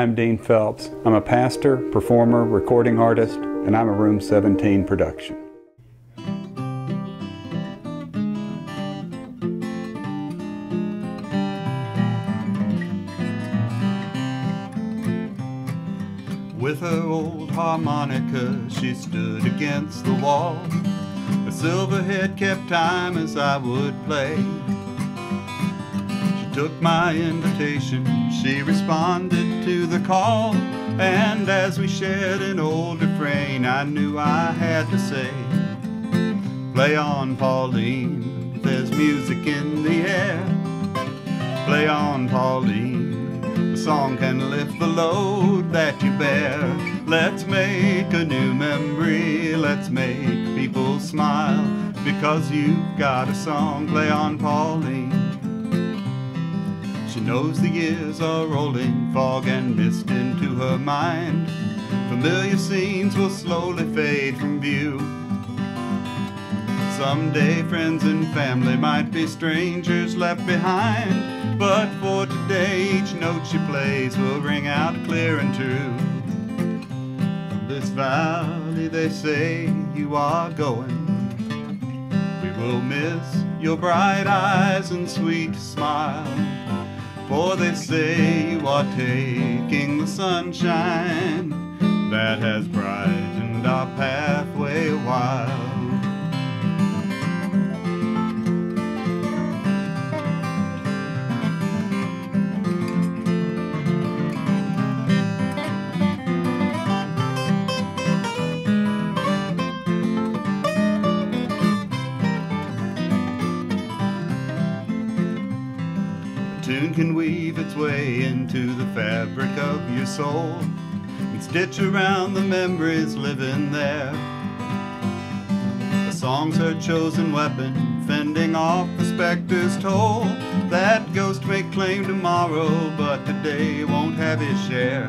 I'm Dean Phelps. I'm a pastor, performer, recording artist, and I'm a Room 17 production. With her old harmonica, she stood against the wall. Her silver head kept time as I would play. She took my invitation, she responded to the call. And as we shared an old refrain, I knew I had to say, Play on, Pauline, there's music in the air. Play on, Pauline the song can lift the load that you bear. Let's make a new memory, let's make people smile. Because you've got a song, play on Pauline. She knows the years are rolling, fog and mist into her mind. Familiar scenes will slowly fade from view. Someday friends and family might be strangers left behind. But for today, each note she plays will ring out clear and true. From this valley, they say you are going. We will miss your bright eyes and sweet smile. For they say you are taking the sunshine that has brightened our pathway a into the fabric of your soul and stitch around the memories living there. The song's her chosen weapon, fending off the specter's toll. That ghost may claim tomorrow, but today won't have his share.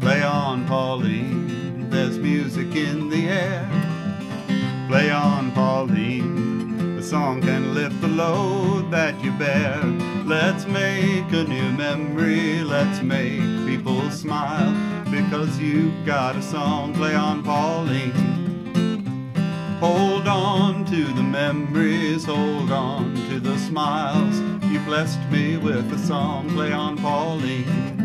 Play on, Pauline, there's music in the air. Play on, Pauline, the song can lift the load that you bear. Let's make a new memory, let's make people smile because you've got a song, play on Pauline. Hold on to the memories, hold on to the smiles. You blessed me with a song, play on Pauline.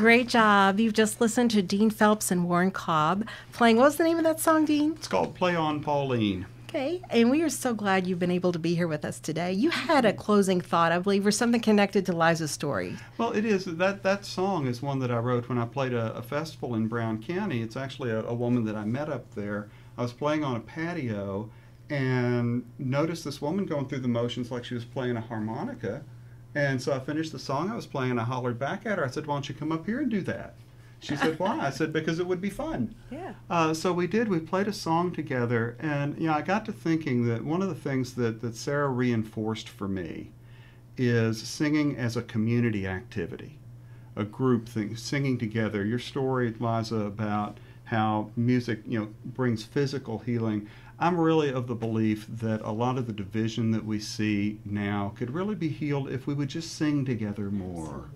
Great job. You've just listened to Dean Phelps and Warren Cobb playing. What was the name of that song, Dean? It's called Play on Pauline. Okay, and we are so glad you've been able to be here with us today. You had a closing thought, I believe, or something connected to Liza's story. Well, it is that that song is one that I wrote when I played a, a festival in Brown County. It's actually a, a woman that I met up there. I was playing on a patio and noticed this woman going through the motions like she was playing a harmonica and so I finished the song I was playing and I hollered back at her. I said, Why don't you come up here and do that? She said, Why? I said, Because it would be fun. Yeah. Uh, so we did. We played a song together. And, you know, I got to thinking that one of the things that, that Sara reinforced for me is singing as a community activity, a group thing, singing together. Your story, Liza, about how music, you know, brings physical healing. I'm really of the belief that a lot of the division that we see now could really be healed if we would just sing together more.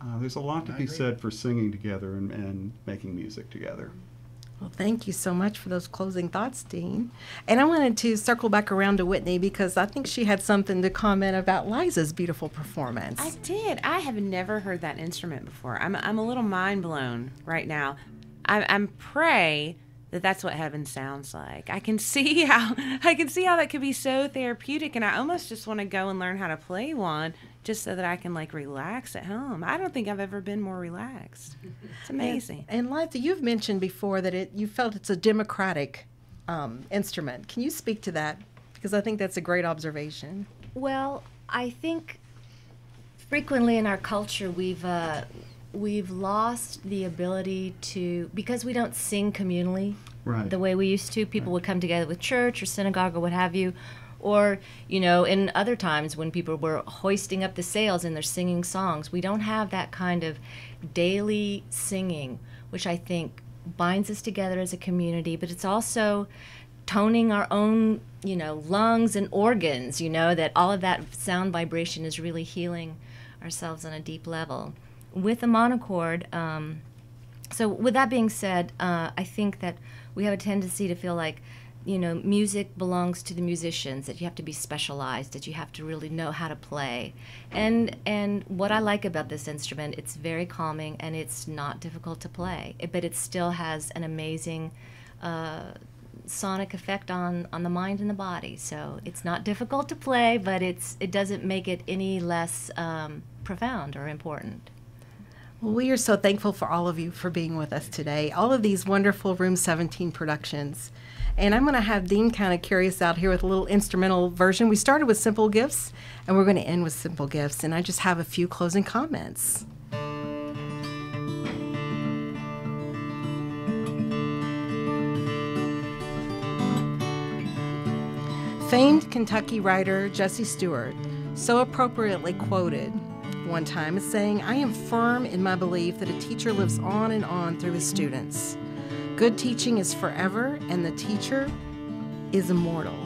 Uh, there's a lot to be said for singing together and, and making music together. Well, thank you so much for those closing thoughts, Dean. And I wanted to circle back around to Whitney because I think she had something to comment about Liza's beautiful performance. I did. I have never heard that instrument before. I'm, I'm a little mind blown right now. I, I'm pray that that's what heaven sounds like. I can see how I can see how that could be so therapeutic and I almost just want to go and learn how to play one just so that I can like relax at home. I don't think I've ever been more relaxed. It's amazing. And, and Liza, you've mentioned before that it you felt it's a democratic um, instrument. Can you speak to that? Because I think that's a great observation. Well, I think frequently in our culture we've uh, we've lost the ability to because we don't sing communally right. the way we used to. People right. would come together with church or synagogue or what have you. Or, you know, in other times when people were hoisting up the sails and they're singing songs, we don't have that kind of daily singing, which I think binds us together as a community, but it's also toning our own, you know, lungs and organs, you know, that all of that sound vibration is really healing ourselves on a deep level. With a monochord, um, so with that being said, uh, I think that we have a tendency to feel like, you know, music belongs to the musicians. That you have to be specialized. That you have to really know how to play. And and what I like about this instrument, it's very calming and it's not difficult to play. It, but it still has an amazing. Uh, sonic effect on on the mind and the body so it's not difficult to play but it's it doesn't make it any less um, profound or important well, we are so thankful for all of you for being with us today. All of these wonderful Room 17 productions. And I'm going to have Dean kind of carry us out here with a little instrumental version. We started with Simple Gifts, and we're going to end with Simple Gifts. And I just have a few closing comments. Famed Kentucky writer Jesse Stuart so appropriately quoted one time as saying, I am firm in my belief that a teacher lives on and on through his students. Good teaching is forever, and the teacher is immortal.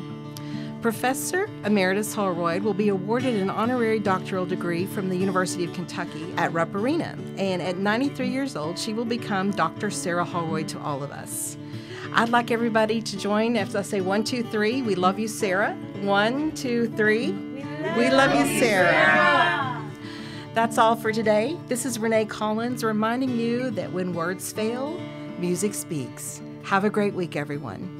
Professor Emeritus Holroyd will be awarded an honorary doctoral degree from the University of Kentucky at Rupp Arena. And at 93 years old, she will become Dr. Sara Holroyd to all of us. I'd like everybody to join as I say one, two, three. We love you, Sara. One, two, three. We love, we love you, Sara. Sara. That's all for today. This is Renee Collins reminding you that when words fail, music speaks. Have a great week, everyone.